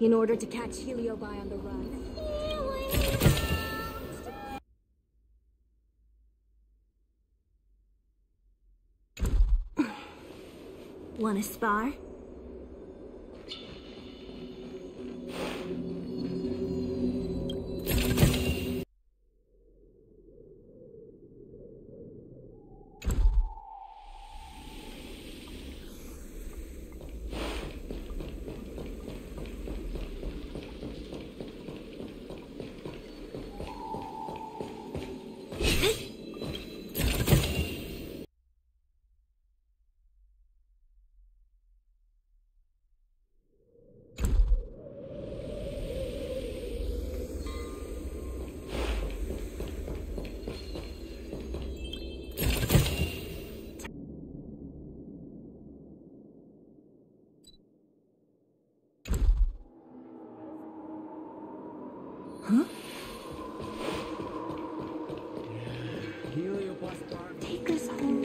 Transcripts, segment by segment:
In order to catch Heliobi on the run, Want to spar? Take us home,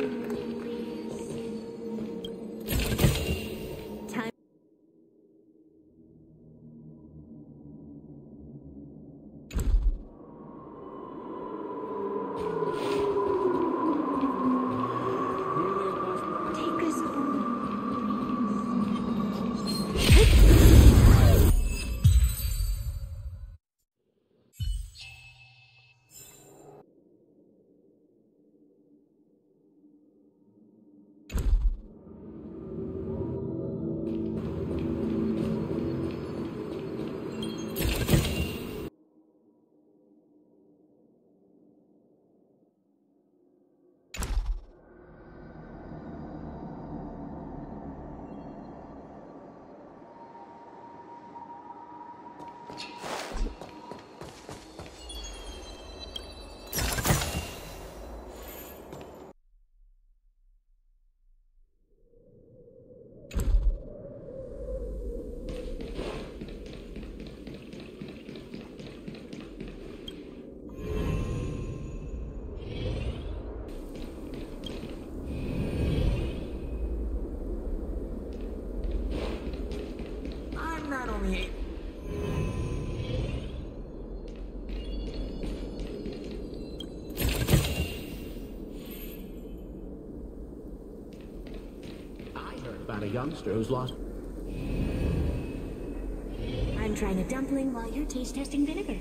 I'm. I heard about a youngster who's lost. I'm trying a dumpling while you're taste testing vinegar.